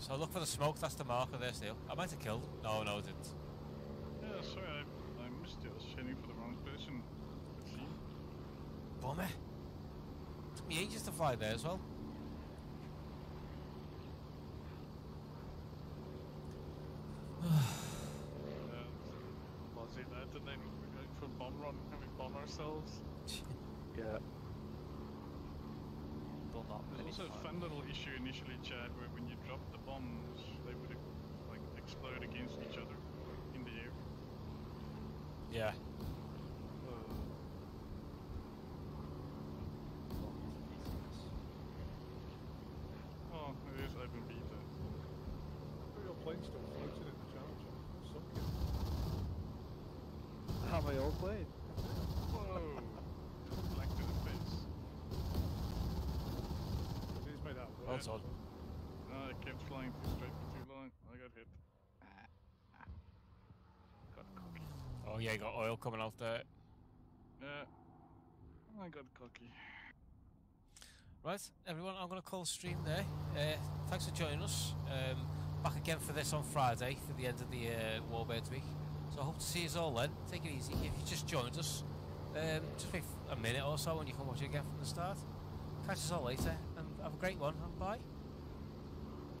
So look for the smoke, that's the marker there still. I might have killed him. No, no, I didn't. Yeah, sorry, I, I missed it. I was heading for the wrong person. it seemed. Bummer. Took me ages to fly there as well. Uh, was it that and then we're going for a bomb run and we bomb ourselves? Yeah. Still not There's any also a fun. fun little issue initially, Chad, where when you drop the bombs, they would like explode against each other in the air. Yeah. Uh, oh, it is open beta. Your plane's still floating in the challenge. Something. How my old plane? Whoa! Black to the fence. He's made out. Well done. No, I kept flying too straight for too long. I got hit. Got cocky. Oh yeah, you got oil coming out there. Yeah. I got cocky. Right, everyone, I'm going to call stream there. Uh, thanks for joining us. Um, back again for this on Friday for the end of the uh, Warbirds week. So I hope to see you all then. Take it easy. If you just joined us, um, just wait a minute or so and you can watch it again from the start. Catch us all later and have a great one and bye.